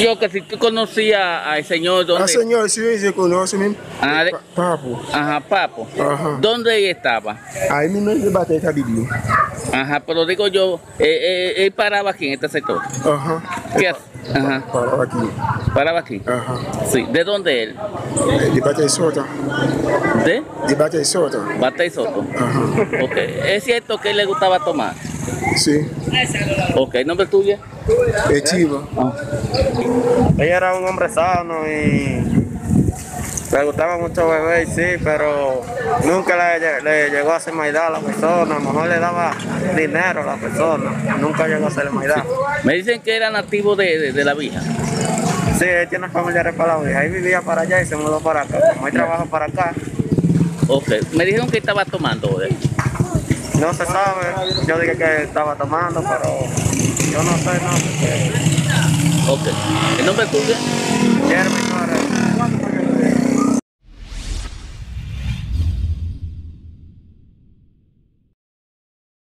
Yo que si tú conocías al señor, ¿dónde? Ah, señor, sí, se conoce mismo. Ah, de- Pa- Papo. Ajá, papo. Ajá. ¿Dónde estaba? Ahí mismo el debate está vivido. Ajá, pero digo yo, eh, eh, él paraba aquí en este sector. Ajá. ¿Qué hace? Ajá, Para aquí. paraba aquí. Ajá. Sí, ¿de dónde él? El debate de Sota. ¿De? Debate de Sota. Bata y Soto. Ajá. Ok, ¿es cierto que él le gustaba tomar? Sí. Ok, ¿nombre tuyo? El chivo. Ella era un hombre sano y le gustaba mucho beber, sí, pero nunca le, le llegó a hacer maldad a la persona. A lo mejor le daba dinero a la persona, nunca llegó a hacerle maldad. Me dicen que era nativo de, de, de la vija. Sí, él tiene familiares para la vieja. Ahí vivía para allá y se mudó para acá. Como hay trabajo para acá, Ok, me dijeron que estaba tomando. ¿eh? No se sabe. Yo dije que estaba tomando, pero yo no sé, no. porque Ok, ¿el nombre tuyo? Jeremy